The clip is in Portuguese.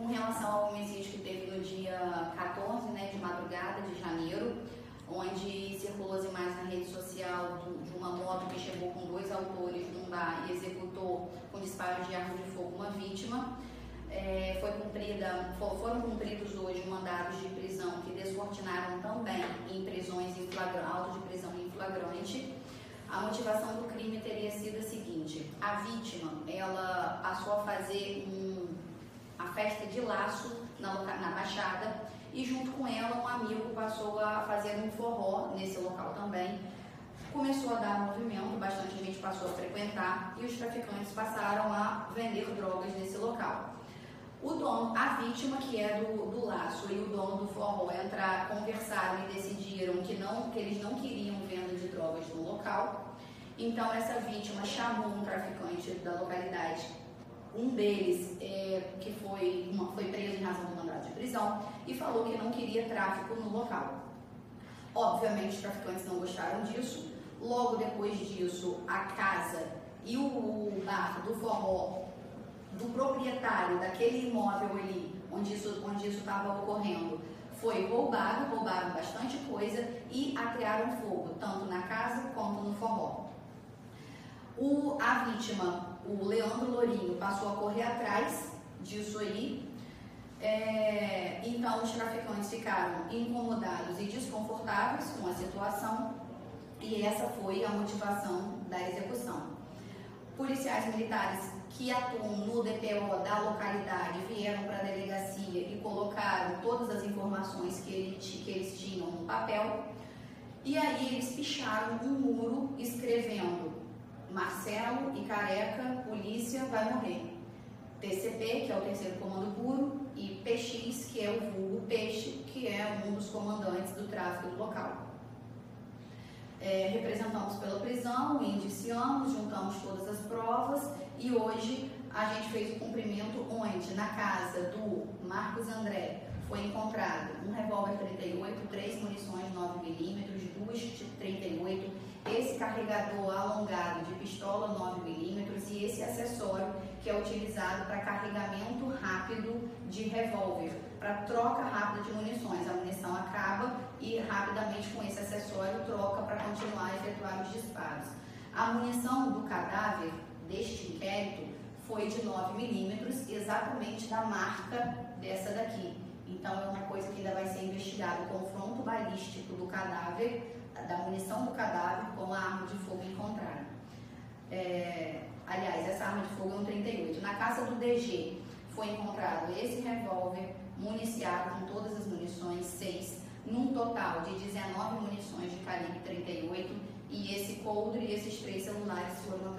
com relação ao homicídio que teve no dia 14 né, de madrugada de janeiro, onde circulou as imagens na rede social de uma moto que chegou com dois autores num bar e executou com disparo de arma de fogo uma vítima. É, foi cumprida, foram cumpridos hoje mandados de prisão que descortinaram também em prisões em flagrante, auto de prisão em flagrante. A motivação do crime teria sido a seguinte: a vítima ela passou a fazer um, festa de laço na, na Baixada e junto com ela um amigo passou a fazer um forró nesse local também. Começou a dar movimento, bastante gente passou a frequentar e os traficantes passaram a vender drogas nesse local. O dono, a vítima que é do, do laço e o dono do forró entrar, conversaram e decidiram que não, que eles não queriam venda de drogas no local. Então essa vítima chamou um traficante da localidade um deles, é, que foi, uma, foi preso em razão do mandado de prisão, e falou que não queria tráfico no local. Obviamente, os traficantes não gostaram disso. Logo depois disso, a casa e o bar do forró do proprietário daquele imóvel ali, onde isso onde estava ocorrendo, foi roubado, roubaram bastante coisa e atearam fogo, tanto na casa quanto no forró. O, a vítima o Leandro Lourinho passou a correr atrás disso aí. É, então os traficantes ficaram incomodados e desconfortáveis com a situação e essa foi a motivação da execução. Policiais militares que atuam no DPO da localidade vieram para a delegacia e colocaram todas as informações que, ele, que eles tinham no papel e aí eles picharam um muro escrevendo Marcelo e Careca, polícia, vai morrer. TCP, que é o terceiro comando puro, e PX, que é o vulgo Peixe, que é um dos comandantes do tráfico do local. É, representamos pela prisão, indiciamos, juntamos todas as provas e hoje a gente fez o cumprimento onde, na casa do Marcos André, foi encontrado um revólver 38, três munições 9mm, duas de 38, esse carregador alongado de pistola 9mm e esse acessório que é utilizado para carregamento rápido de revólver, para troca rápida de munições. A munição acaba e rapidamente com esse acessório troca para continuar a efetuar os disparos. A munição do cadáver deste inquérito foi de 9mm, exatamente da marca dessa daqui. Então é uma coisa que ainda vai ser investigado, o confronto balístico do cadáver, da munição do cadáver com a arma de fogo encontrada. É, aliás, essa arma de fogo é um 38. Na casa do DG foi encontrado esse revólver municiado com todas as munições, 6, num total de 19 munições de calibre 38 e esse coldre e esses três celulares foram.